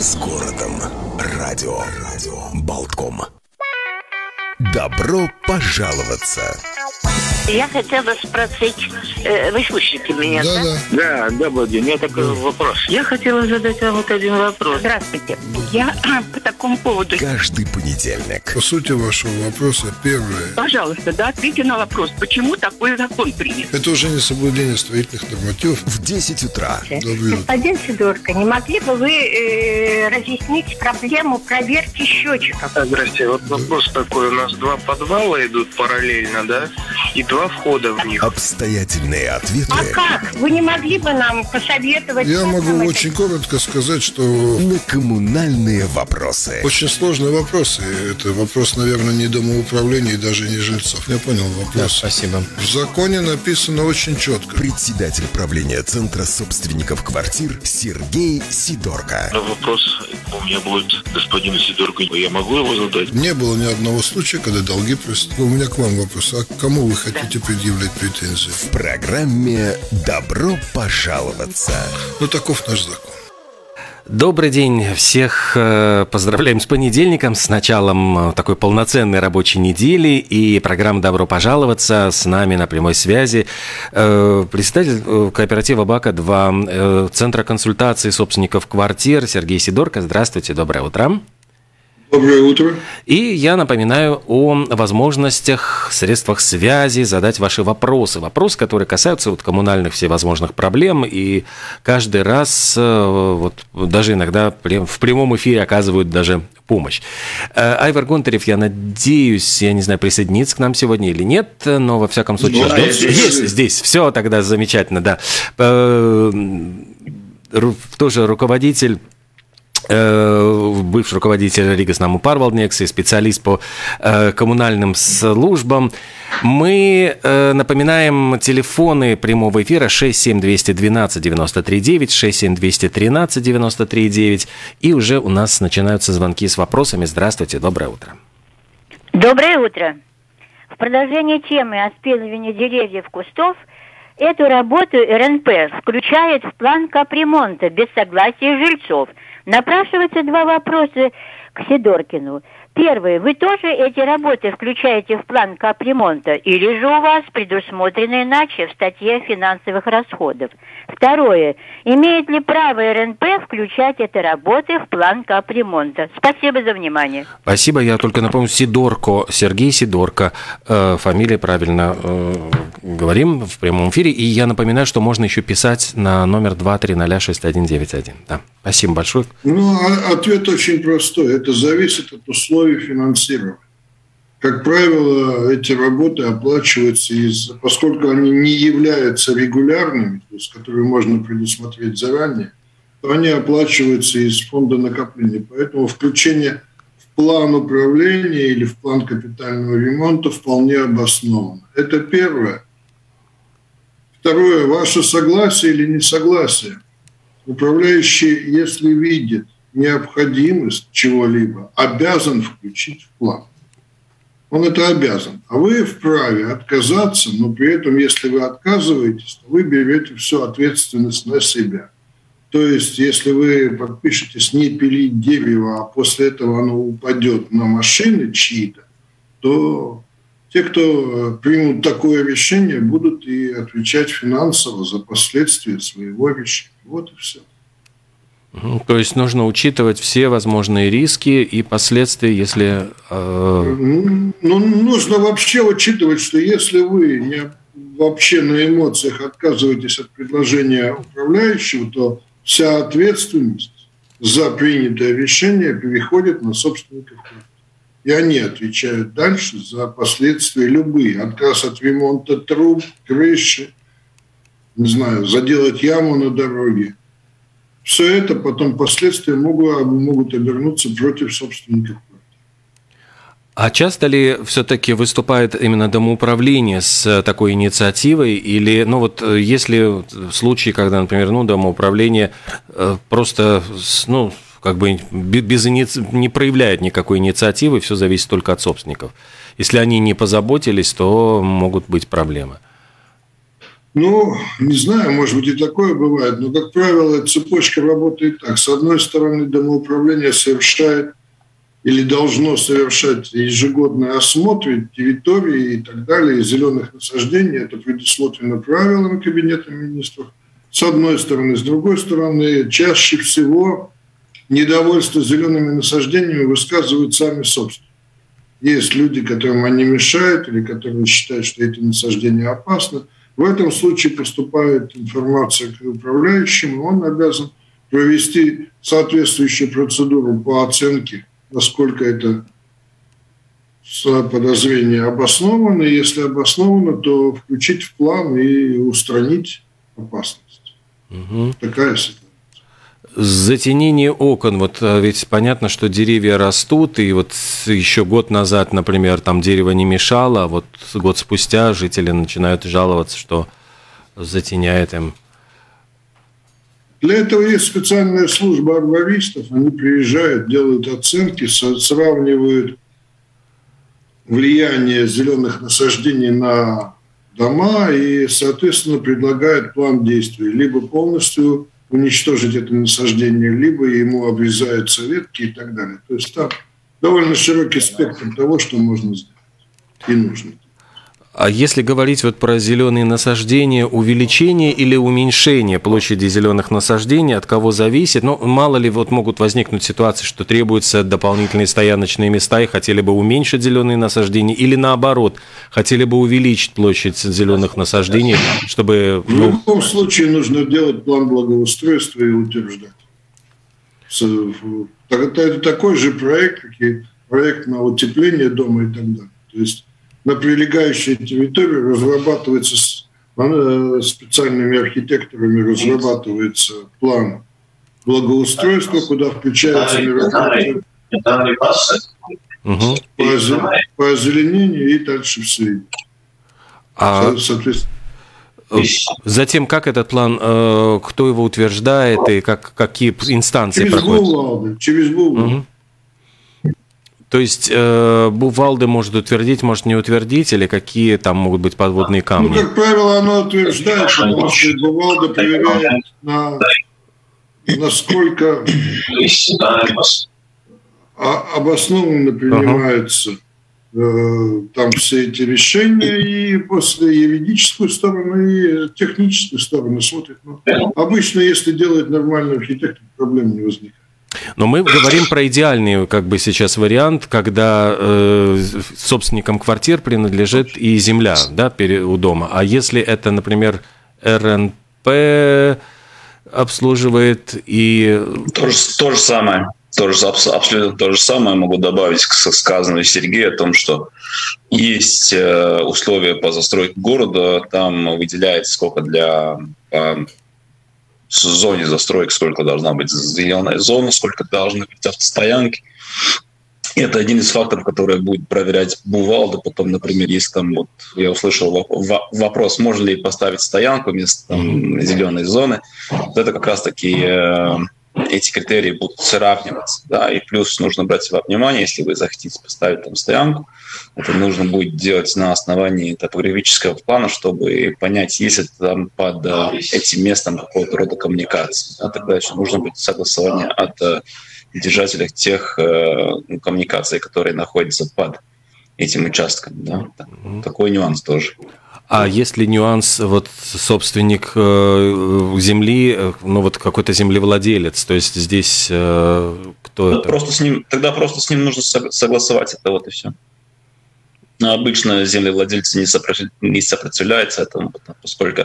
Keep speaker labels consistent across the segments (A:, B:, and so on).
A: С городом. Радио. Болтком. Добро пожаловаться.
B: Я хотела спросить, э, вы слышите меня, да?
C: Да,
D: Да, добрый день. У меня такой вопрос. Я хотела задать вам вот один вопрос.
B: Здравствуйте. Я по такому поводу.
A: Каждый понедельник.
C: По сути вашего вопроса, первое,
B: Пожалуйста, да, ответьте на вопрос, почему такой закон принят?
C: это уже не соблюдение строительных нормативов.
A: В 10 утра.
C: Добрый
E: Господин Сидорко, не могли бы вы э, разъяснить проблему проверки счетчиков?
D: Здрасте, вот вопрос такой. У нас два подвала идут параллельно, да? И два входа в них.
A: Обстоятельные ответы
E: А как? Вы не могли бы нам посоветовать?
C: Я могу
E: это
C: очень коротко сказать, что
A: на коммунальные вопросы.
C: очень сложный вопрос. И это вопрос, наверное, не домоуправления и даже не жильцов. Я понял вопрос.
F: Спасибо.
C: В законе написано очень четко.
A: Председатель правления Центра собственников квартир Сергей Сидорко.
G: Вопрос у меня будет господину Сидорку. Я могу его задать?
C: Не было ни одного случая, когда долги просто. У меня к вам вопрос. А к кому вы хотите предъявлять претензии?
A: В программе «Добро пожаловаться».
C: Ну, таков наш закон.
F: Добрый день. Всех э, поздравляем с понедельником, с началом э, такой полноценной рабочей недели. И программа «Добро пожаловаться» с нами на прямой связи. Э, Представитель э, кооператива «Бака-2», э, Центра консультации собственников квартир Сергей Сидорко. Здравствуйте, доброе утро.
C: Доброе утро.
F: И я напоминаю о возможностях, средствах связи, задать ваши вопросы. Вопросы, которые касаются вот коммунальных всевозможных проблем, и каждый раз, э, вот даже иногда в прямом эфире оказывают даже помощь. Э, Айвар Гонтарев, я надеюсь, я не знаю, присоединится к нам сегодня или нет, но во всяком случае...
C: Да,
F: ждет.
C: здесь.
F: Есть здесь, все тогда замечательно, да. Э, Тоже руководитель бывший руководитель Рига Снаму Парвалднекс и специалист по э, коммунальным службам. Мы э, напоминаем телефоны прямого эфира 67212 939, 67213 939, и уже у нас начинаются звонки с вопросами. Здравствуйте, доброе утро.
E: Доброе утро. В продолжение темы о спиливании деревьев кустов эту работу РНП включает в план капремонта без согласия жильцов. Напрашиваются два вопроса к Сидоркину. Первый. Вы тоже эти работы включаете в план капремонта или же у вас предусмотрено иначе в статье финансовых расходов? Второе. Имеет ли право РНП включать эти работы в план капремонта? Спасибо за внимание.
F: Спасибо, я только напомню, Сидорко, Сергей Сидорко, э, фамилия правильно э, говорим в прямом эфире, и я напоминаю, что можно еще писать на номер 2306191. Да, спасибо большое.
C: Ну, а- ответ очень простой. Это зависит от условий финансирования. Как правило, эти работы оплачиваются из, поскольку они не являются регулярными, то есть которые можно предусмотреть заранее, то они оплачиваются из фонда накопления. Поэтому включение в план управления или в план капитального ремонта вполне обосновано. Это первое. Второе, ваше согласие или несогласие. Управляющий, если видит необходимость чего-либо, обязан включить в план. Он это обязан. А вы вправе отказаться, но при этом, если вы отказываетесь, то вы берете всю ответственность на себя. То есть, если вы подпишетесь не пилить дерево, а после этого оно упадет на машины чьи-то, то те, кто э, примут такое решение, будут и отвечать финансово за последствия своего решения. Вот и все.
F: То есть нужно учитывать все возможные риски и последствия, если... э,
C: ну, нужно вообще учитывать, что если вы не, вообще на эмоциях отказываетесь от предложения управляющего, то вся ответственность за принятое решение переходит на собственников квартиры. И они отвечают дальше за последствия любые. Отказ от ремонта труб, крыши, не знаю, заделать яму на дороге. Все это потом последствия могут, могут обернуться против собственников
F: А часто ли все-таки выступает именно домоуправление с такой инициативой? Или, ну вот, э, если случаи, когда, например, ну, домоуправление э, просто, ну, как бы бе- без иници- не проявляет никакой инициативы, все зависит только от собственников. Если они не позаботились, то могут быть проблемы.
C: Ну, не знаю, может быть и такое бывает, но, как правило, цепочка работает так. С одной стороны, домоуправление совершает или должно совершать ежегодные осмотры территории и так далее, и зеленых насаждений. Это предусмотрено правилами Кабинета министров. С одной стороны. С другой стороны, чаще всего недовольство зелеными насаждениями высказывают сами собственники. Есть люди, которым они мешают или которые считают, что эти насаждения опасны. В этом случае поступает информация к управляющему, он обязан провести соответствующую процедуру по оценке насколько это подозрение обосновано. Если обосновано, то включить в план и устранить опасность. Угу. Такая ситуация.
F: Затенение окон, вот а, ведь понятно, что деревья растут, и вот еще год назад, например, там дерево не мешало, а вот год спустя жители начинают жаловаться, что затеняет им
C: для этого есть специальная служба арбористов. Они приезжают, делают оценки, сравнивают влияние зеленых насаждений на дома и, соответственно, предлагают план действий. Либо полностью уничтожить это насаждение, либо ему обрезаются ветки и так далее. То есть там довольно широкий спектр того, что можно сделать и нужно.
F: А если говорить вот про зеленые насаждения, увеличение или уменьшение площади зеленых насаждений, от кого зависит? Ну, мало ли вот могут возникнуть ситуации, что требуются дополнительные стояночные места и хотели бы уменьшить зеленые насаждения, или наоборот, хотели бы увеличить площадь зеленых насаждений, чтобы...
C: Ну... В любом случае нужно делать план благоустройства и утверждать. Это такой же проект, как и проект на утепление дома и так далее. То есть на прилегающей территории разрабатывается э, специальными архитекторами разрабатывается план благоустройства, куда включается мероприятие угу. по, озеленению и дальше все.
F: А... Соответственно, Затем, как этот план, э, кто его утверждает и как, какие инстанции
C: через
F: проходят?
C: Бувалды, через Бувалды. Угу.
F: То есть э, Бувалды может утвердить, может не утвердить, или какие там могут быть подводные камни? Ну,
C: как правило, оно утверждает, потому что Бувалда проверяет на насколько обоснованно принимаются uh там все эти решения, и после юридическую сторону, и техническую сторону смотрит. Но ну, обычно, если делает нормальный архитектор, проблем не возникает.
F: Но мы говорим про идеальный, как бы сейчас вариант, когда э, собственникам квартир принадлежит и земля, да, у дома. А если это, например, РНП обслуживает и...
H: То же, то же самое. То же, абсолютно то же самое могу добавить к сказанному Сергею о том, что есть э, условия по застройке города, там выделяется сколько для зоне застроек, сколько должна быть зеленая зона, сколько должны быть автостоянки. Это один из факторов, который будет проверять Бувалда. Потом, например, если там, вот я услышал вопрос, можно ли поставить стоянку вместо там, зеленой зоны, вот это как раз-таки э, эти критерии будут сравниваться. Да, и плюс нужно брать во внимание, если вы захотите поставить там стоянку, это нужно будет делать на основании топографического плана, чтобы понять, есть ли там под э, этим местом какого-то рода коммуникации. Да, тогда еще нужно будет согласование от э, держателей тех э, коммуникаций, которые находятся под этим участком. Да? Такой нюанс тоже.
F: А если нюанс, вот собственник э, земли, э, ну вот какой-то землевладелец, то есть здесь э, кто
H: ну, это? Просто с ним, тогда просто с ним нужно согласовать это вот и все. Но обычно землевладельцы не, сопротив, не сопротивляются этому, поскольку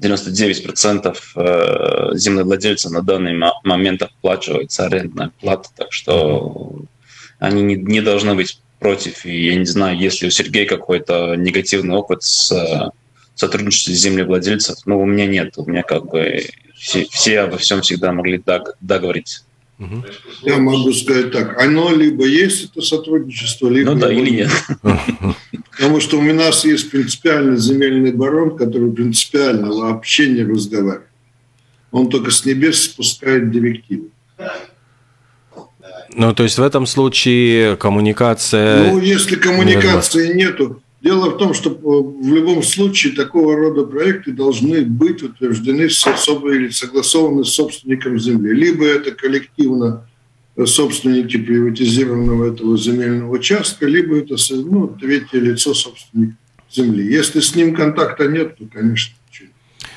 H: 99% землевладельцев на данный момент оплачивается арендная плата, так что они не, не должны быть против. И я не знаю, если у Сергея какой-то негативный опыт с э, сотрудничеством с землевладельцев, ну, у меня нет. У меня как бы все, все обо всем всегда могли договориться.
C: Я могу сказать так, оно либо есть это сотрудничество, либо...
H: Ну да, или нет.
C: Потому что у нас есть принципиально земельный барон, который принципиально вообще не разговаривает. Он только с небес спускает директивы.
F: Ну, то есть в этом случае коммуникация...
C: Ну, если коммуникации нету, Дело в том, что в любом случае такого рода проекты должны быть утверждены с особо или согласованы с собственником земли. Либо это коллективно собственники приватизированного этого земельного участка, либо это ну, третье лицо собственника земли. Если с ним контакта нет, то, конечно,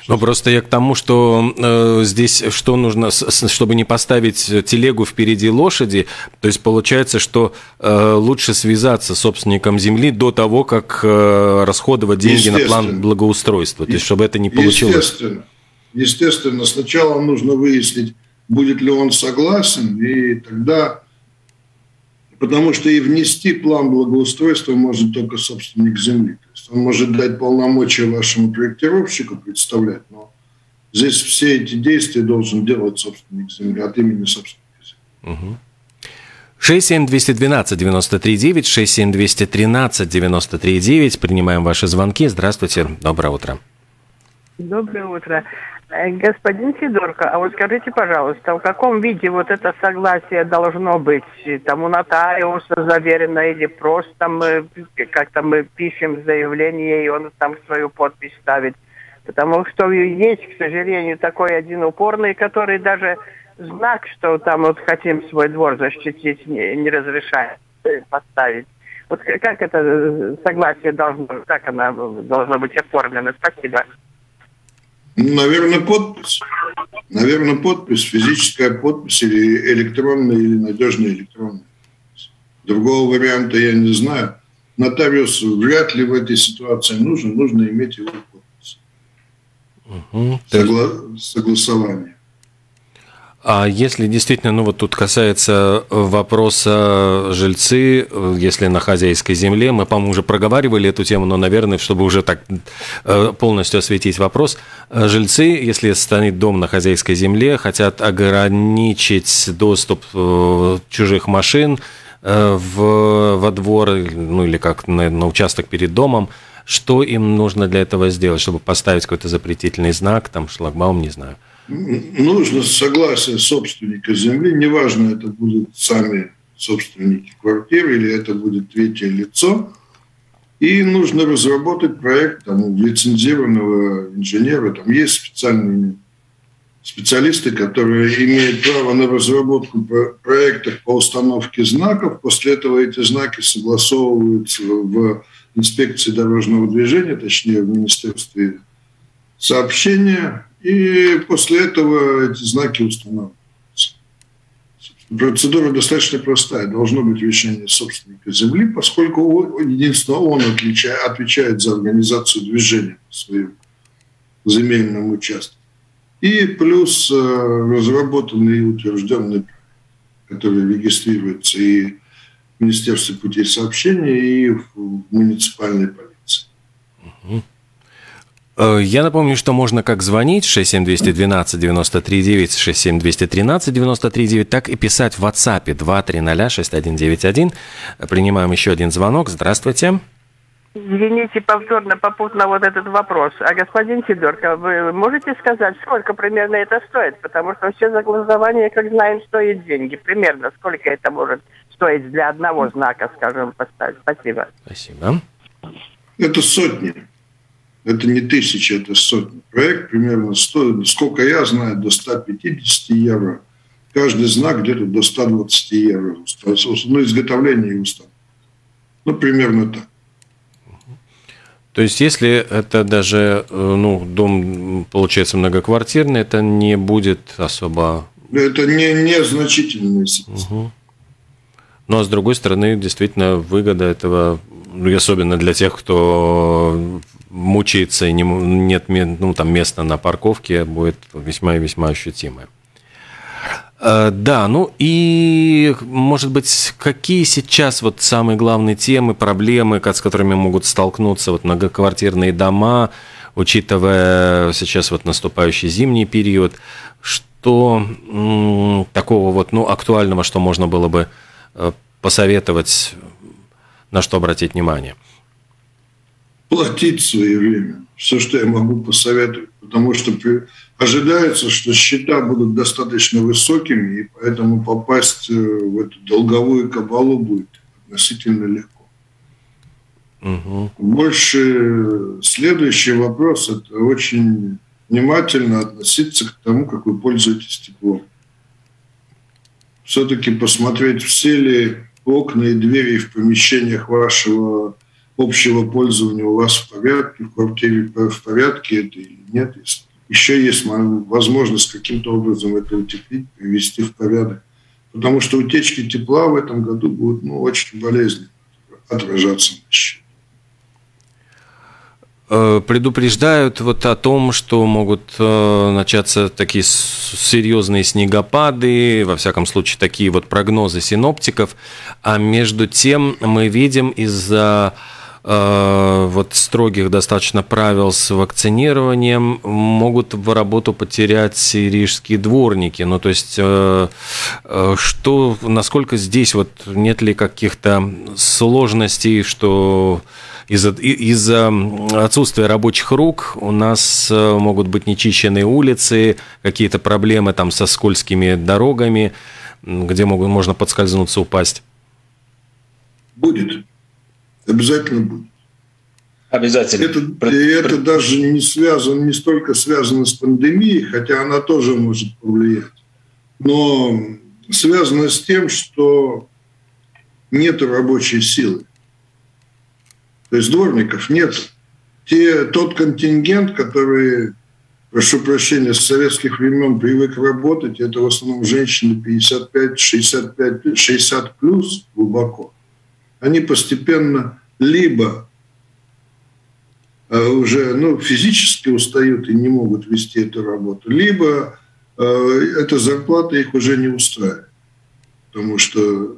F: ну, просто я к тому, что э, здесь что нужно, чтобы не поставить телегу впереди лошади, то есть получается, что э, лучше связаться с собственником земли до того, как э, расходовать деньги на план благоустройства, то есть чтобы это не получилось.
C: Естественно. Естественно, сначала нужно выяснить, будет ли он согласен, и тогда потому что и внести план благоустройства может только собственник земли. Он может дать полномочия вашему проектировщику представлять, но здесь все эти действия должен делать собственник земли от имени собственника земли. Угу.
F: 67212-93-9, 67213-93-9. Принимаем ваши звонки. Здравствуйте. Доброе утро.
I: Доброе утро. Э, господин Сидорко, а вот скажите, пожалуйста, в каком виде вот это согласие должно быть? Там у нотариуса заверено или просто мы как-то мы пишем заявление, и он там свою подпись ставит? Потому что есть, к сожалению, такой один упорный, который даже знак, что там вот хотим свой двор защитить, не, не разрешает поставить. Вот как это э, согласие должно, как оно должно быть оформлено? Спасибо.
C: Наверное, подпись. Наверное, подпись, физическая подпись или электронная, или надежная электронная. Другого варианта я не знаю. Нотариус вряд ли в этой ситуации нужен, нужно иметь его подпись. Угу. Согла- согласование.
F: А если действительно, ну вот тут касается вопроса жильцы, если на хозяйской земле, мы, по-моему, уже проговаривали эту тему, но, наверное, чтобы уже так э, полностью осветить вопрос, жильцы, если станет дом на хозяйской земле, хотят ограничить доступ э, чужих машин э, в, во двор, ну или как на, на участок перед домом, что им нужно для этого сделать, чтобы поставить какой-то запретительный знак, там шлагбаум, не знаю –
C: нужно согласие собственника земли, неважно, это будут сами собственники квартиры или это будет третье лицо, и нужно разработать проект там, лицензированного инженера. Там есть специальные специалисты, которые имеют право на разработку проектов по установке знаков. После этого эти знаки согласовываются в инспекции дорожного движения, точнее в Министерстве сообщения, и после этого эти знаки устанавливаются. Процедура достаточно простая. Должно быть решение собственника земли, поскольку единственно он отличает, отвечает за организацию движения в своем земельном участке. И плюс э, разработанный и утвержденный, который регистрируется и в Министерстве путей сообщения, и в муниципальной полиции.
F: Э, я напомню, что можно как звонить 67212 939 67213 939, так и писать в WhatsApp 230 6191. Принимаем еще один звонок. Здравствуйте.
I: Извините, повторно, попутно вот этот вопрос. А господин Сидорко, вы можете сказать, сколько примерно это стоит? Потому что все согласование, как знаем, стоит деньги. Примерно сколько это может стоить для одного знака, скажем, поставить? Спасибо.
F: Спасибо.
C: Это сотни. Это не тысячи, это сотни. Проект примерно стоит, сколько я знаю, до 150 евро. Каждый знак где-то до 120 евро. Ну, изготовление и установка. Ну, примерно так.
F: То есть, если это даже, э, ну, дом, получается, многоквартирный, это не будет особо...
C: Это не, незначительный. Угу.
F: Ну, а с другой стороны, действительно, выгода этого, ну, особенно для тех, кто мучается и не, нет ну, там, места на парковке, будет весьма и весьма ощутимое. Э, да, ну и, может быть, какие сейчас вот самые главные темы, проблемы, с которыми могут столкнуться вот многоквартирные дома, учитывая сейчас вот наступающий зимний период, что такого вот, ну, актуального, что можно было бы э, посоветовать, на что обратить внимание?
C: платить своевременно. Все, что я могу посоветовать. Потому что ожидается, что счета будут достаточно высокими, и поэтому попасть э, в эту долговую кабалу будет относительно легко. Угу. Больше следующий вопрос – это очень внимательно относиться к тому, как вы пользуетесь теплом. Все-таки посмотреть, все ли окна и двери в помещениях вашего общего пользования у вас в порядке, в квартире в порядке это или нет. Еще есть возможность каким-то образом это утеплить, привести в порядок. Потому что утечки тепла в этом году будут ну, очень болезненно отражаться на счет.
F: Э, предупреждают вот о том, что могут э, начаться такие серьезные снегопады, во всяком случае такие вот прогнозы синоптиков, а между тем мы видим из-за э, вот строгих достаточно правил с вакцинированием могут в работу потерять рижские дворники. Ну, то есть, что, насколько здесь вот нет ли каких-то сложностей, что из-за из отсутствия рабочих рук у нас э, могут быть нечищенные улицы, какие-то проблемы там со скользкими дорогами, где могут, можно подскользнуться, упасть.
C: Будет. Обязательно будет.
H: Обязательно.
C: Это, и это даже не связано, не столько связано с пандемией, хотя она тоже может повлиять, но связано с тем, что нет рабочей силы. То есть дворников нет. Те, тот контингент, который, прошу прощения, с советских времен привык работать, это в основном женщины 55, 65, 60 плюс глубоко. Они постепенно либо э, уже ну, физически устают и не могут вести эту работу, либо э, эта зарплата их уже не устраивает. Потому что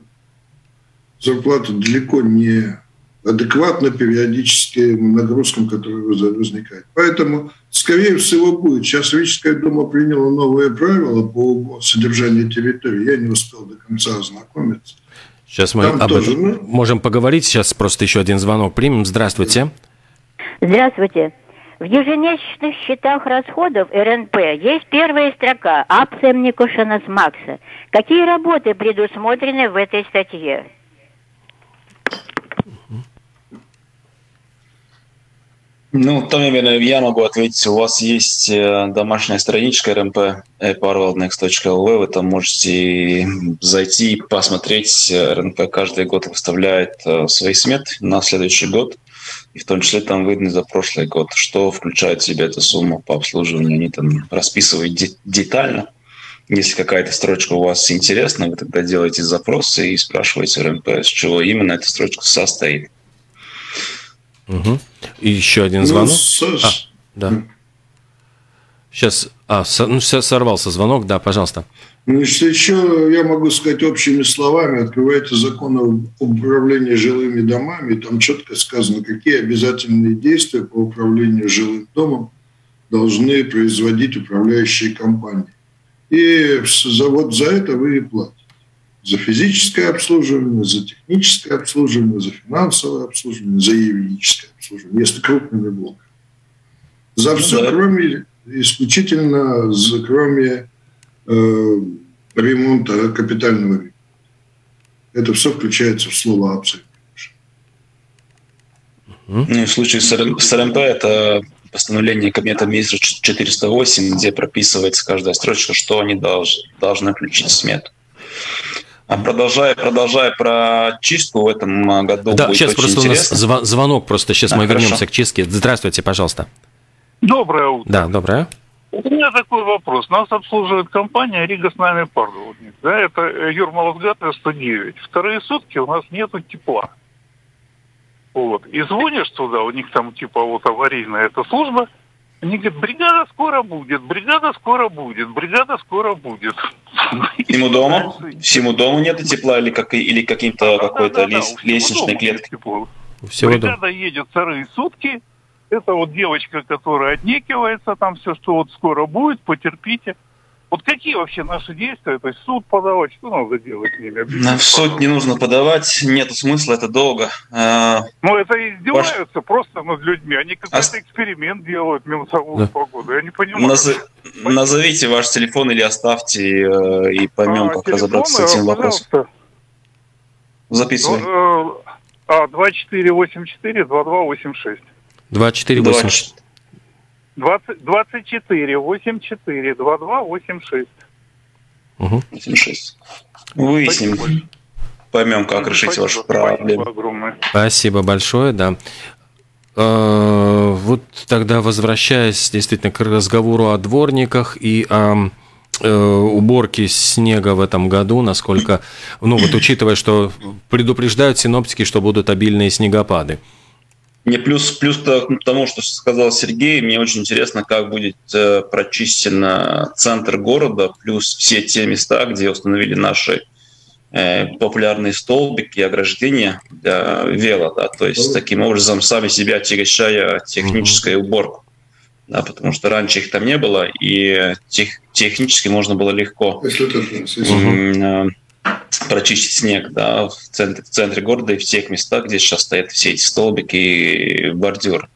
C: зарплата далеко не адекватно периодическим нагрузкам, которые возникают. Поэтому, скорее всего, будет. Сейчас Рижская дума приняла новые правила по содержанию территории. Я не успел до конца ознакомиться.
F: Сейчас мы Там об тоже, этом ну... можем поговорить. Сейчас просто еще один звонок примем. Здравствуйте.
E: Здравствуйте. В ежемесячных счетах расходов РНП есть первая строка «Апцемнику Макса». Какие работы предусмотрены в этой статье?
H: Ну, там, наверное, я могу ответить. У вас есть э, домашняя страничка rmp parvaldnext.lv, вы там можете зайти посмотреть. РНП каждый год выставляет э, свои сметы на следующий год. И в том числе там видно за прошлый год, что включает в себя эта сумма по обслуживанию. Они там расписывают детально. Если какая-то строчка у вас интересна, вы тогда делаете запросы и спрашиваете РНП, с чего именно эта строчка состоит.
F: Угу. И еще один ну, звонок. Ну, а, да. Сейчас, а, ну, сорвался звонок, да, пожалуйста.
C: Значит, еще я могу сказать общими словами, открывайте закон об управлении жилыми домами, там четко сказано, какие обязательные действия по управлению жилым домом должны производить управляющие компании. И за, вот за это вы и платите за физическое обслуживание, за техническое обслуживание, за финансовое обслуживание, за юридическое обслуживание, если крупными блоками. За ну все, да. кроме исключительно за, кроме э, ремонта, капитального ремонта. Это все включается в слово абсолютно.
H: Ну, в случае с, с РМП это постановление Кабинета министров 408, где прописывается каждая строчка, что они должны, должны включить в смету. А продолжая, продолжая про чистку в этом а, году.
F: Да, сейчас просто интересно. у нас звонок, просто сейчас а, мы хорошо. вернемся к чистке. Здравствуйте, пожалуйста.
J: Доброе утро.
F: Да, доброе.
J: У меня такой вопрос. Нас обслуживает компания Рига с нами Пардовник. Да, это Юрмаловгата 109. Вторые сутки у нас нету тепла. Вот. И звонишь туда, у них там типа вот аварийная эта служба – они говорят, бригада скоро будет, бригада скоро будет, бригада скоро будет.
H: Всему дому? Всему дому нет тепла или, как, или каким-то да, какой-то да, да, лес, да, лестничной клеткой?
J: Всего бригада дома. едет вторые сутки, это вот девочка, которая отнекивается, там все, что вот скоро будет, потерпите. Вот какие вообще наши действия? То есть суд подавать, что надо делать с ними?
H: На в суд не нужно подавать, нет смысла, это долго.
J: А, ну, это издеваются Ваш... просто над людьми. Они какой-то а... эксперимент делают минусовую да. погоду. Я не понимаю. Наз...
H: Назовите ваш телефон или оставьте э, и поймем, а, как разобраться с этим вопросом. Записывай. Ну,
J: А, 2484 2286.
F: 2486.
J: 20, 24 84 2286.
F: Угу.
H: 86. Выясним. Поймем, как решить вашу проблему.
J: Огромное.
F: Спасибо большое, да. Э, Вот тогда возвращаясь действительно к разговору о дворниках и о э, уборке снега в этом году, насколько, ну вот учитывая, что предупреждают синоптики, что будут обильные снегопады.
H: Не плюс, плюс к тому, что сказал Сергей, мне очень интересно, как будет э, прочищен центр города, плюс все те места, где установили наши э, популярные столбики и ограждения для вело, да, то есть таким образом сами себя отягощая технической уборку. Да, потому что раньше их там не было, и тех, технически можно было легко
C: Если это если-
H: м, прочистить снег да, в, центре, в центре города и в тех местах, где сейчас стоят все эти столбики и бордюры.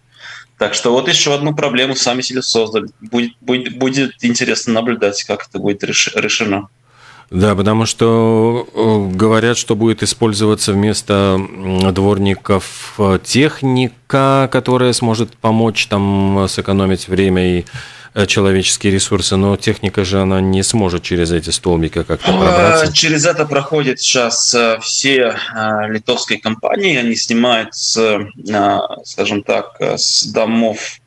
H: Так что вот еще одну проблему сами себе создали. Будет, будет, будет интересно наблюдать, как это будет реш- решено.
F: Да, потому что э, говорят, что будет использоваться вместо дворников э, техника, которая сможет помочь там э, сэкономить время и человеческие ресурсы, но техника же она не сможет через эти столбики как-то
H: А,
F: пробраться.
H: Через это проходят сейчас э, все э, литовские компании. Они снимают, с, э, скажем так, э, с домов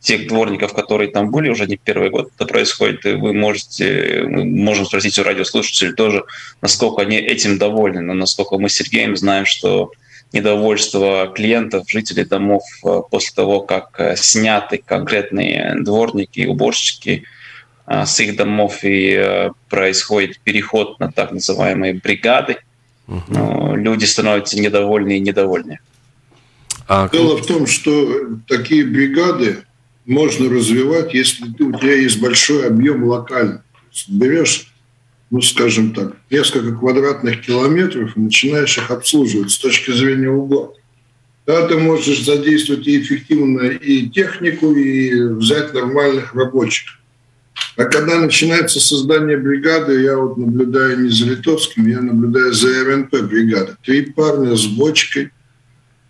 H: тех дворников, которые там были, уже не первый год это происходит, и вы можете, мы можем спросить у радиослушателей тоже, насколько они этим довольны, но насколько мы с Сергеем знаем, что недовольство клиентов, жителей домов э, после того, как э, сняты конкретные дворники и уборщики э, с их домов и происходит переход на так называемые бригады, ну, люди становятся недовольны и недовольны.
F: А,
C: Дело в том, что такие бригады можно развивать, если у тебя есть большой объем есть берешь, ну, скажем так, несколько квадратных километров и начинаешь их обслуживать с точки зрения уборки. Тогда ты можешь задействовать и эффективно и технику, и взять нормальных рабочих. А когда начинается создание бригады, я вот наблюдаю не за литовским, я наблюдаю за РНП бригады. Три парня с бочкой,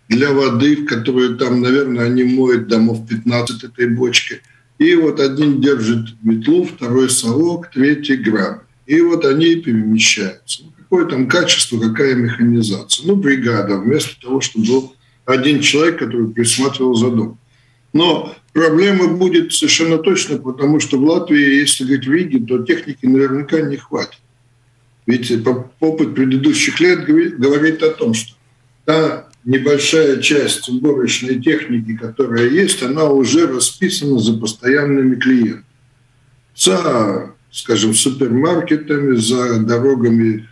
C: для воды, в которую там, наверное, они моют домов 15 этой бочки. И вот один держит метлу, второй совок, третий граб. И вот они перемещаются. Ну, какое там качество, какая механизация. Ну, бригада, вместо того, чтобы был один человек, который присматривал за домом. Но проблема будет совершенно точно, потому что в Латвии, если говорить в Риге, то техники наверняка не хватит. Ведь опыт предыдущих лет говорит о том, что та небольшая часть уборочной техники, которая есть, она уже расписана за постоянными клиентами. За, скажем, супермаркетами, за дорогами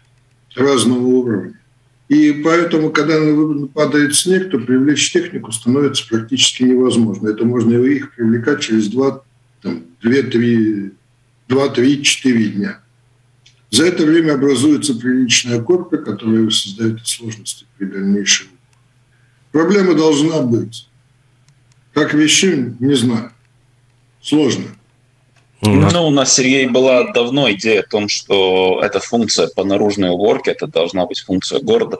C: разного уровня. И поэтому, когда падает снег, то привлечь технику становится практически невозможно. Это можно их привлекать через 2-3-4 дня. За это время образуется приличная корка, которая создает сложности при дальнейшем. Проблема должна быть. Как решим, не знаю. Сложно.
H: Ну, у нас, Сергей, была давно идея о том, что эта функция по наружной уборке, это должна быть функция города,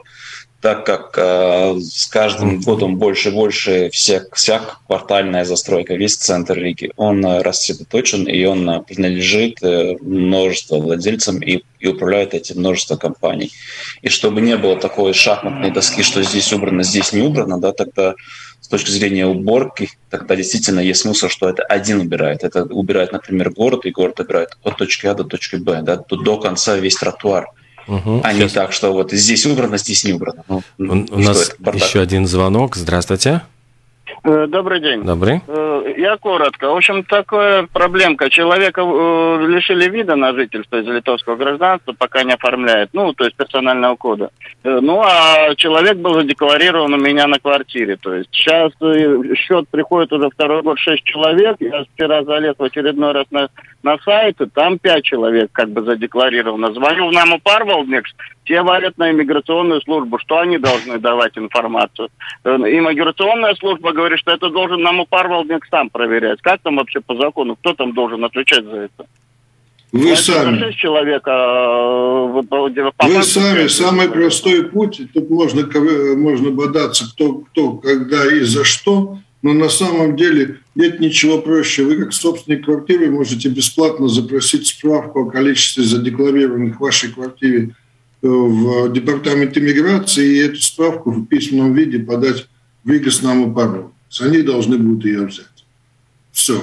H: так как э, с каждым годом больше и больше вся, вся квартальная застройка, весь центр Риги, он э, рассредоточен, и он э, принадлежит э, множеству владельцам и, и управляет этим множество компаний. И чтобы не было такой шахматной доски, что здесь убрано, здесь не убрано, да, тогда с точки зрения уборки, тогда действительно есть смысл, что это один убирает. Это убирает, например, город, и город убирает от точки А до точки Б, да, до конца весь тротуар.
F: Угу,
H: а сейчас. не так, что вот здесь убрано, здесь не убрано. Ну,
F: у у нас еще один звонок. Здравствуйте.
K: Добрый день.
F: Добрый.
K: Я коротко. В общем, такая проблемка. Человека лишили вида на жительство из литовского гражданства, пока не оформляет, ну, то есть персонального кода. Ну, а человек был задекларирован у меня на квартире. То есть сейчас счет приходит уже второй год, шесть человек. Я вчера залез в очередной раз на, на сайт, и там пять человек как бы задекларировано. Звоню в Наму Парвалдникс, те валят на иммиграционную службу, что они должны давать информацию. Иммиграционная служба говорит, что это должен нам Парвалдник сам проверять. Как там вообще по закону? Кто там должен отвечать за это?
C: Вы
K: А
C: сами.
K: шесть человек, а,
C: Вы
K: факту
C: сами, самый простой путь, тут можно, можно бодаться кто, кто, когда и за что, но на самом деле нет ничего проще. Вы как собственник квартиры можете бесплатно запросить справку о количестве задекларированных в вашей квартире э, в департамент иммиграции и эту справку в письменном виде подать в Ригоснаму пару. Они должны будут ее взять. Все.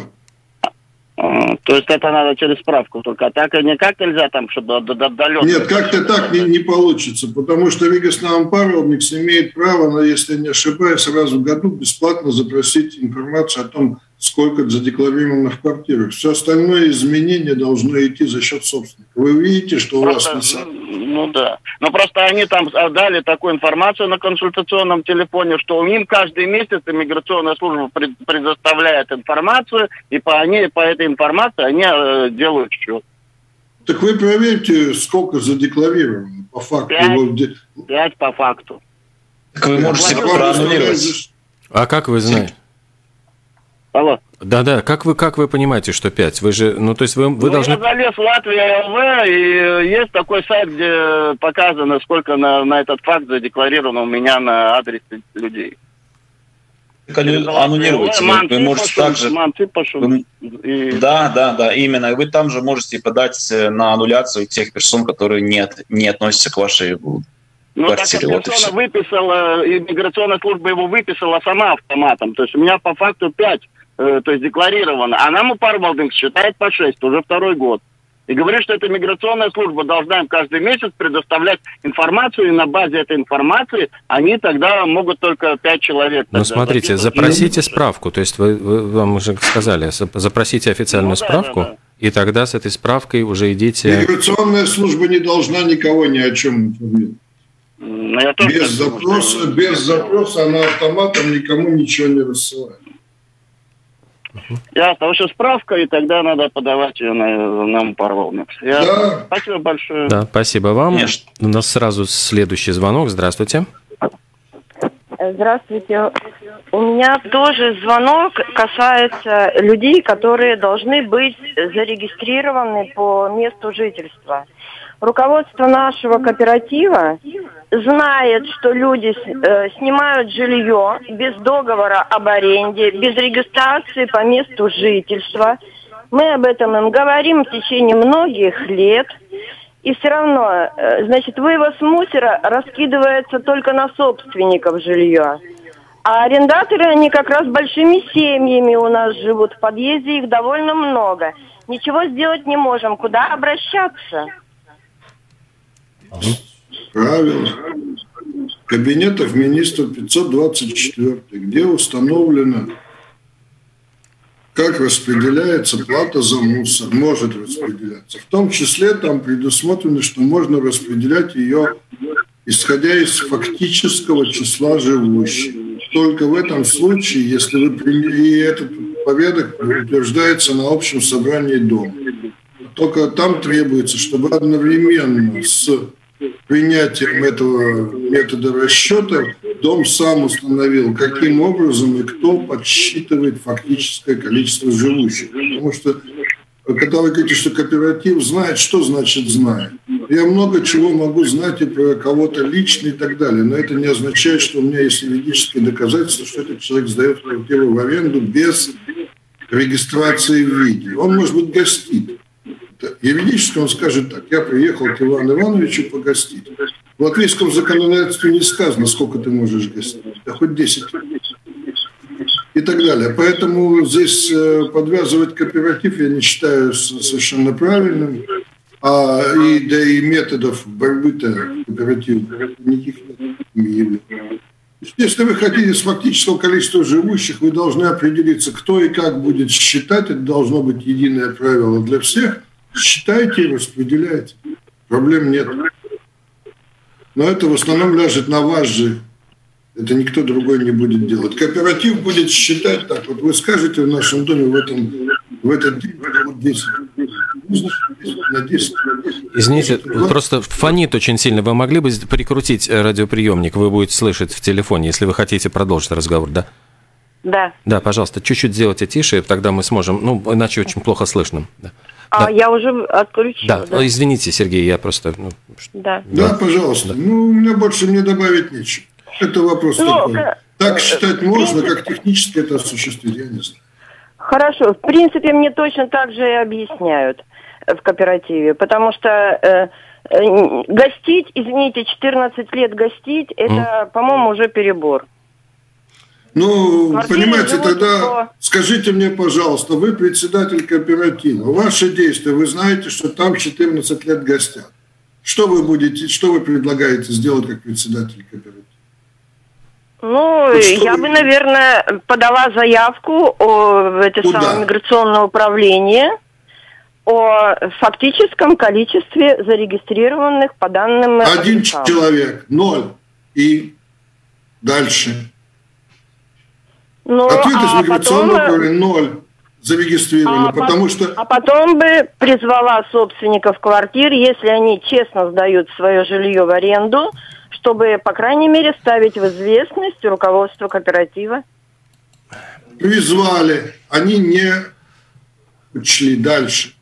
K: А, То есть это надо через справку только. Так и никак нельзя там, чтобы отдаленно.
C: Нет, как-то так не, не получится, потому что Ригоснам Паровникс имеет право, на, если я не ошибаюсь, раз в году бесплатно запросить информацию о том, сколько задекларировано в квартирах. Все остальное изменение должно идти за счет собственника. Вы видите, что у вас
K: Просто,
C: самом
K: ну да. Но просто они там дали такую информацию на консультационном телефоне, что им каждый месяц иммиграционная служба пред- предоставляет информацию, и по, они, по этой информации они э, делают счет.
C: Так вы проверьте, сколько задекларировано по факту.
K: Пять. Пять по факту.
H: Так вы можете
C: выставляют-
F: А как вы знаете?
K: Алло.
F: Да-да, как вы, как вы понимаете, что 5? Вы же, ну, то есть вы, вы
K: Ну,
F: должны...
K: Я залез в Латвия ЛВ, и есть такой сайт, где показано, сколько на, на этот факт задекларировано у меня на адрес людей.
H: Так анну- Аннулируйте. Вы, вы можете также... Вы-
K: И...
H: Да, да, да, именно. Вы там же можете подать э, на аннуляцию тех персон, которые не, от- не относятся к вашей
K: Ну, так
H: квартире.
K: как
H: Вот и
K: персона выписала, иммиграционная служба его выписала сама автоматом. То есть у меня по факту 5, то есть декларировано. А нам Парвалдинг считает по 6, уже второй год. И говорит, что эта миграционная служба должна им каждый месяц предоставлять информацию, и на базе этой информации они тогда могут только 5 человек.
F: Ну, смотрите,
K: записывать.
F: запросите справку. То есть вы, вы- вам уже сказали, зап- запросите официальную
K: Ну да,
F: справку,
K: да, да.
F: и тогда с этой справкой уже идите...
C: Миграционная служба не должна никого ни о чем информировать.
K: Ну, я тоже
C: Без запроса, без запроса она автоматом никому ничего не рассылает.
K: Ясно, в общем, справка, и тогда надо подавать ее на, нам Парвалдинг.
C: Да.
K: Спасибо большое.
F: Да, спасибо вам.
H: Конечно.
F: У нас сразу следующий звонок. Здравствуйте.
L: Здравствуйте. У меня тоже звонок касается людей, которые должны быть зарегистрированы по месту жительства. Руководство нашего кооператива знает, что люди э, снимают жилье без договора об аренде, без регистрации по месту жительства. Мы об этом им говорим в течение многих лет. И все равно, э, значит, вывоз мусора раскидывается только на собственников жилья. А арендаторы, они как раз большими семьями у нас живут. В подъезде их довольно много. Ничего сделать не можем. Куда обращаться?
C: Правило. Кабинетов министров 524, где установлено, как распределяется плата за мусор, может распределяться. В том числе там предусмотрено, что можно распределять ее, исходя из фактического числа живущих. Только в этом случае, если вы прим- и этот порядок утверждается на общем собрании дома. Только там требуется, чтобы одновременно с принятием этого метода расчета дом сам установил, каким образом и кто подсчитывает фактическое количество живущих. Потому что когда вы говорите, что кооператив знает, что значит знает? Я много чего могу знать и про кого-то лично и так далее, но это не означает, что у меня есть юридические доказательства, что этот человек сдает квартиру в аренду без регистрации в виде. Он, может быть, гостит. Юридически он скажет так, я приехал к Ивану Ивановичу погостить. В латвийском законодательстве не сказано, сколько ты можешь гостить. Да хоть 10. И так далее. Поэтому здесь э, подвязывать кооператив я не считаю совершенно правильным. А, и, да и методов борьбы-то кооперативных никаких нет. Если вы хотите с фактического количества живущих, вы должны определиться, кто и как будет считать. Это должно быть единое правило для всех. Считайте и распределяйте. Проблем нет. Но это в основном ляжет на вас же. Это никто другой не будет делать. Кооператив будет считать так. Вот вы скажете в нашем доме в, этом, в этот день вот 10. Ну, значит, 10 на 10.
F: Извините, просто фонит очень сильно. Вы могли бы прикрутить э, радиоприемник? Вы будете слышать в телефоне, если вы хотите продолжить разговор, да?
L: Да.
F: Да, пожалуйста, чуть-чуть сделайте тише, тогда мы сможем, ну, иначе очень плохо слышно. Да.
L: А
F: Да.
L: я уже отключила.
F: Да, ну, извините, Сергей, я просто... ну,
L: Да.
C: Да, пожалуйста. Ну, у меня больше мне добавить нечего. Это вопрос
L: Ну,
C: такой.
L: э,
C: Так считать можно, как технически это осуществить, я не знаю.
L: Хорошо. В принципе, мне точно так же и объясняют э, в кооперативе. Потому что э, э, гостить, извините, 14 лет гостить, это, по-моему, уже перебор.
C: Ну,
L: Квартиры
C: понимаете, тогда
L: по-
C: скажите мне, пожалуйста, вы председатель кооператива. Ваши действия, вы знаете, что там 14 лет гостят. Что вы будете, что вы предлагаете сделать как председатель кооператива?
L: Ну,
C: что
L: я
C: вы-
L: бы, наверное, подала заявку о, в это
C: Куда?
L: самое миграционное управление о фактическом количестве зарегистрированных по данным
C: Один человек, ноль. И дальше.
L: Ну,
C: Ответ из
L: а
C: миграционного
L: потом,
C: управления ноль зарегистрировано,
L: а
C: потому
L: пот-
C: что
L: а потом бы призвала собственников квартир, если они честно сдают свое жилье в аренду, чтобы, по крайней мере, ставить в известность руководство кооператива.
C: призвали, они не учли дальше.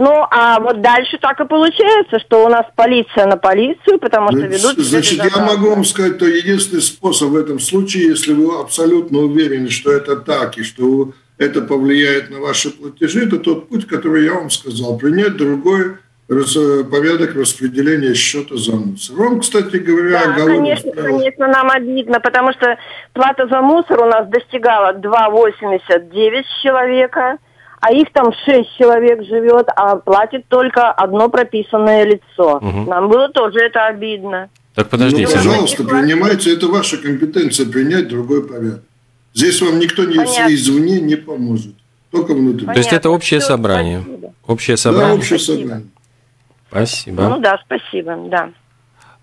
L: Ну, а вот дальше так и получается, что у нас полиция на полицию, потому что ведут
C: Значит, я могу вам сказать, что единственный способ в этом случае, если вы абсолютно уверены, что это так, и что это повлияет на ваши платежи, это тот путь, который я вам сказал, принять другой раз- порядок распределения счета за мусор. Вам, кстати говоря,
L: Да, конечно, конечно, нам обидно, потому что плата за мусор у нас достигала 2,89 с человека, а их там 6 человек живет, а платит только одно прописанное лицо.
F: Мгм.
L: Нам было тоже это обидно.
F: Так подождите.
C: Ну, пожалуйста, принимайте, это ваша компетенция принять другой порядок. Здесь вам никто не, извне не поможет, только внутри.
F: То есть это общее собрание. Общее
C: Да,
F: собрание.
C: общее собрание.
F: Спасибо.
L: Ну да, спасибо, да.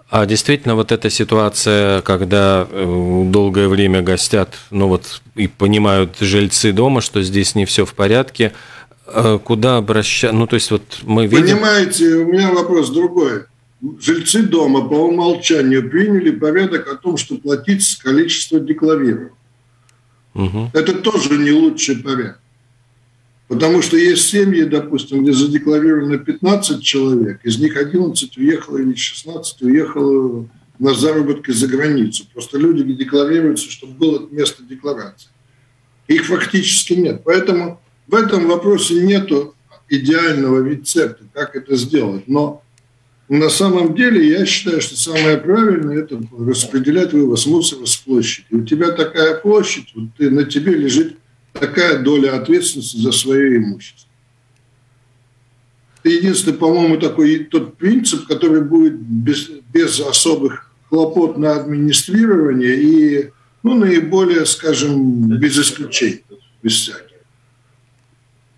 F: А действительно, вот эта ситуация, когда э, долгое время гостят, ну вот и понимают жильцы дома, что здесь не все в порядке, э, куда обращаться? Ну, то есть вот мы видим...
C: Понимаете, у меня вопрос другой. Жильцы дома по умолчанию приняли порядок о том, что платить с количества декларированных.
F: Мгм.
C: Это тоже не лучший порядок. Потому что есть семьи, допустим, где задекларировано 15 человек, из них 11 уехало или 16 уехало на заработки за границу. Просто люди декларируются, чтобы было место декларации. Их фактически нет. Поэтому в этом вопросе нет идеального рецепта, как это сделать. Но на самом деле я считаю, что самое правильное – это распределять вывоз мусора с площади. У тебя такая площадь, вот ты, на тебе лежит такая доля ответственности за свое имущество. Это единственный, по-моему, такой тот принцип, который будет без, без особых хлопот на администрирование и ну, наиболее, скажем, без исключений, без всяких.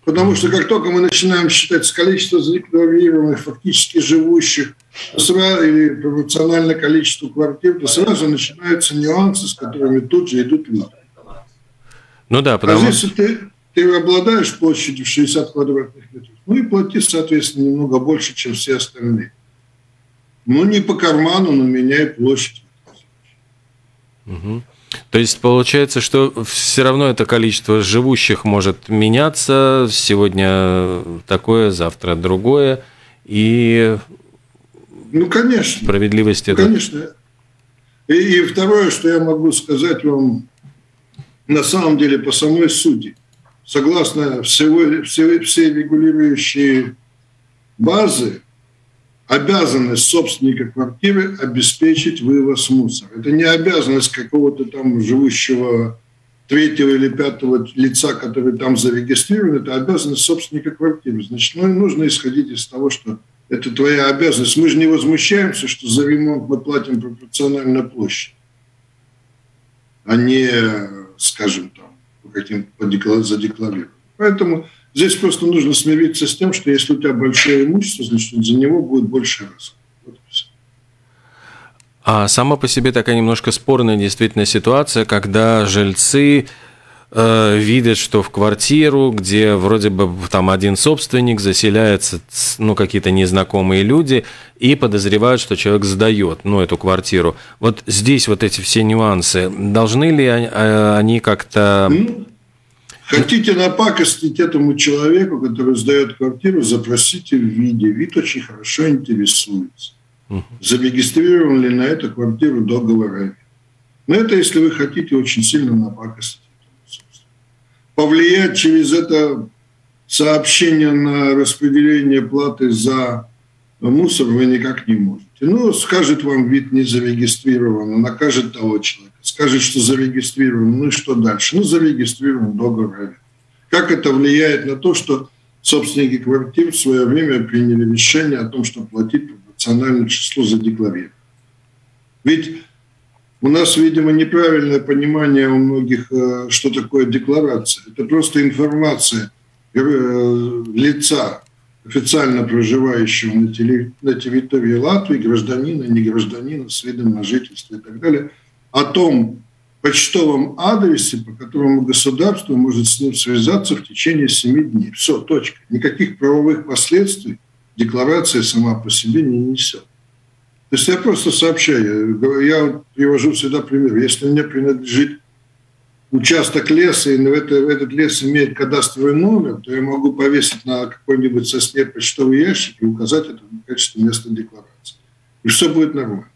C: Потому что как только мы начинаем считать количество задекларированных, фактически живущих, сразу, или пропорционально количеству квартир, то сразу начинаются нюансы, с которыми тут же идут люди.
F: Ну да,
C: А
F: потому
C: если ты, ты обладаешь площадью в 60 квадратных метров, ну и плати, соответственно, немного больше, чем все остальные. Ну, не по карману, но меняй площадь.
F: Мгм. То есть получается, что все равно это количество живущих может меняться. Сегодня такое, завтра другое. И
C: Ну, конечно.
F: справедливость это...
C: Конечно. И, и второе, что я могу сказать вам, на самом деле, по самой сути, согласно всего, все, все регулирующие базы, обязанность собственника квартиры обеспечить вывоз мусора. Это не обязанность какого-то там живущего третьего или пятого лица, который там зарегистрирован, это обязанность собственника квартиры. Значит, ну и нужно исходить из того, что это твоя обязанность. Мы же не возмущаемся, что за ремонт мы платим пропорционально площади, а не, скажем, там, по декла- задекларированным. Поэтому здесь просто нужно смириться с тем, что если у тебя большое имущество, значит, за него будет больше расход. Вот и всё.
F: А сама по себе такая немножко спорная действительно ситуация, когда жильцы э, видят, что в квартиру, где вроде бы там один собственник, заселяются ну, какие-то незнакомые люди и подозревают, что человек сдает ну, эту квартиру. Вот здесь вот эти все нюансы, должны ли они, э, они как-то...
C: Хотите напакостить этому человеку, который сдает квартиру, запросите в виде. Вид очень хорошо интересуется. Зарегистрирован ли на эту квартиру договор Но это если вы хотите очень сильно напакостить. Повлиять через это сообщение на распределение платы за мусор вы никак не можете. Ну, скажет вам вид не зарегистрирован, накажет того человека. Скажет, что зарегистрирован, ну и что дальше? Ну, зарегистрирован договор. Как это влияет на то, что собственники квартир в свое время приняли решение о том, что платить пропорциональное число задекларировано. Ведь у нас, видимо, неправильное понимание у многих, э, что такое декларация. Это просто информация э, лица, официально проживающего на, территории Латвии, гражданина, не гражданина, с видом на жительство и так далее, о том почтовом адресе, по которому государство может с ним связаться в течение 7 дней. Все, точка. Никаких правовых последствий декларация сама по себе не несет. То есть я просто сообщаю, я привожу всегда пример. Если мне принадлежит участок леса, и это, этот лес имеет кадастровый номер, то я могу повесить на какой-нибудь сосне почтовый ящик и указать это в качестве места декларации. И все будет нормально.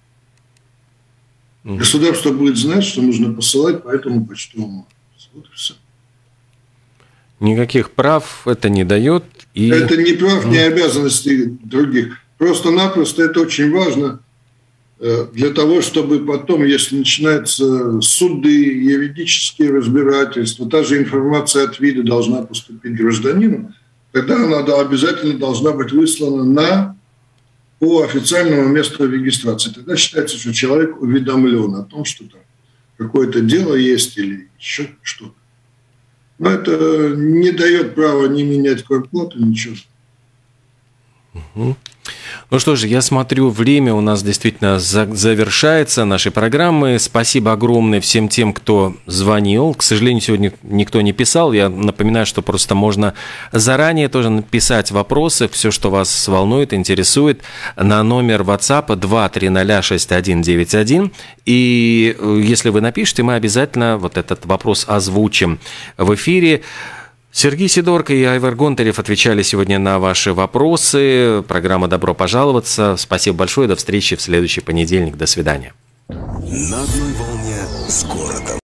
C: Угу. Государство будет знать, что нужно посылать по этому почтовому адресу. Вот и все.
F: Никаких прав это не дает.
C: И... Это не прав, не обязанностей других. Просто-напросто это очень важно – Э, для того, чтобы потом, если начинаются суды, юридические разбирательства, та же информация от вида должна поступить гражданину, тогда она обязательно должна быть выслана на по официальному месту регистрации. Тогда считается, что человек уведомлен о том, что там какое-то дело есть или еще что-то. Но это не дает права не менять квартплату, ничего.
F: Угу. Ну что же, я смотрю, время у нас действительно завершается нашей программы. Спасибо огромное всем тем, кто звонил. К сожалению, сегодня никто не писал. Я напоминаю, что просто можно заранее тоже написать вопросы, все, что вас волнует, интересует, на номер WhatsApp 2306191. И э, если вы напишите, мы обязательно вот этот вопрос озвучим в эфире. Сергей Сидорко и Айвар Гонтарев отвечали сегодня на ваши вопросы. Программа «Добро пожаловаться». Спасибо большое. До встречи в следующий понедельник. До свидания. На одной волне с городом.